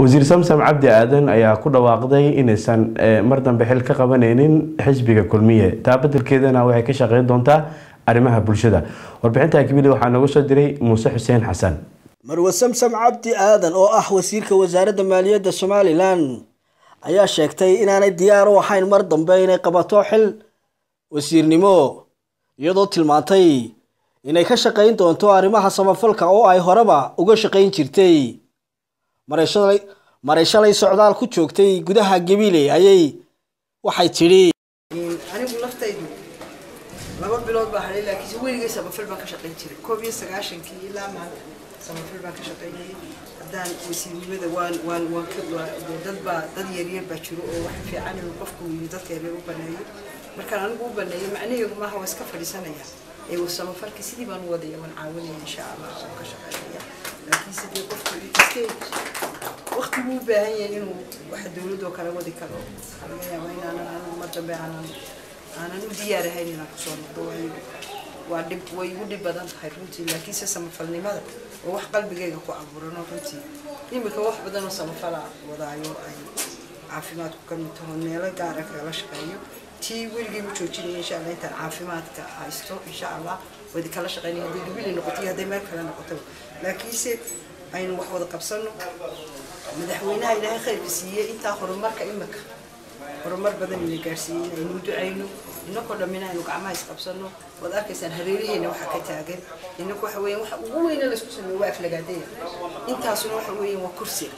wasiir samsam cabdi aadan ayaa ku dhawaaqday inaysan mar dambe xil ka qabaneynin xisbiga kulmiye. Taa badelkeedana waxay ka shaqeyn doontaa arrimaha bulshada. Warbixinta kibili waxaa nooga soo diray muuse xuseen xasan marwe samsam cabdi aadan oo ah wasiirka wasaaradda maaliyadda somalilan ayaa sheegtay inaanay diyaar u ahayn mar dambe inay qabato xil wasiirnimo iyadoo tilmaantay inay ka shaqayn doonto arrimaha samafalka oo ay horeba uga shaqayn jirtay maray shalay socdaal ku joogtay gudaha gabiley ayay waxay tidhi anigu laftaydu laba bilood baa hadhay laakiinse weligay samafal baan ka shaqayn jiray. Koob iyo sagaashankii ilaa maanta samafal baan ka shaqaynayay haddaan wasiirnimada waan waan waan ka dad baa dad yaryar baa jiro oo wax fiican inuu qofku yaryar u baneeyo. Markaan anigu u baneeyo macnaheedu maaha waa iska fadhiisanaya. Ee samafalkii sidii baan u wadaya waan caawinaya insha allah oo ka shaqaynaya meelo gaara kagala shaqeeyo tii weligay ma joojinaya insha allah intaan caafimaadka haysto insha allah wadi kala shaqeynaya hadday gabili noqoto iyo hadday meel kale noqoto. Laakiinse aynu wax wada qabsano madaxweynaha ilaahay khayrka siiyey intaa horumarka imika horumar badan ina gaarsiiyey inaynu ducayno inakoo dhammina aynu gacmaha isqabsano waad arkaysaan hareeraheena waxa ka taagan. Inaku waxa weeyaan waxa ugu weyna laysku sameeyo waa aflagaadeya intaasuna waxa weeyaan waa kursiga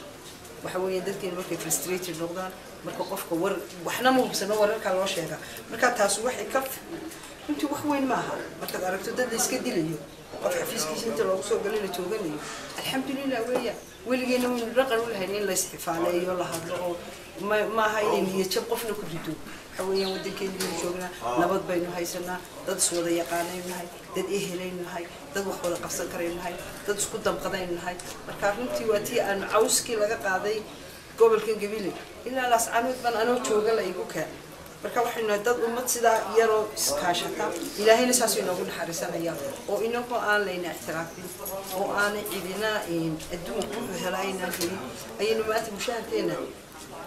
waxa weeyaan dadkeena markay frustrated noqdaan marka qofka war waxna ma hubsano loo sheegaa marka taas waxay ka runtii wax weyn maaha markaad aragto dad la iska dilayo qof xafiiskiisa inta loogu soo galay la tooganayo alxamdulilah weeyaan weligeena waynu dhaqan u in lays xifaaleeyo la hadlo oo maaha inay niyadjab qofna ku rido. Waxa weeyaan waddankeena baynu joognaa nabad baynu haysanaa dad iswada yaqaanaynu nahay dad ehelaynu nahay dad wax wada qabsan karaynu nahay dad isku damqadaynu nahay. Marka runtii waa tii aanu cawskii laga qaaday gobolkan gabile ilaa laascanood baan anoo jooga la igu keenay marka waxaynu nahay dad ummad sidaa yaroo iskaashata ilaahayna saasuu inoogu naxariisanaya oo inagoo aan layna ixtiraafin oo aanay cidina adduunka wuxuu hela aynaan helin ayaynu maanta mushaharkeena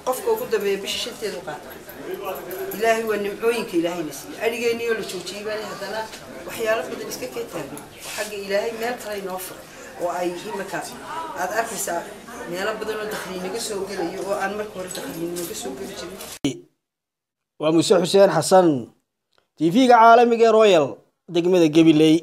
qofka ugu dambeeya bisha shanteedu qaata ilaahay waa nimcooyinka ilaahayna siiya adhigeeniyo la joojiyey baan haddana waxyaalo badan iska kee taagay oo xagga ilaahay meel kale inoo furay oo ay imika aad arkaysaa meelo badan oo dakhli naga soo gelayo oo aan marka hore dakhli naga soo geli jirin. Waa muuse xuseen xasan tv-ga caalamiga ee royal degmada gabiley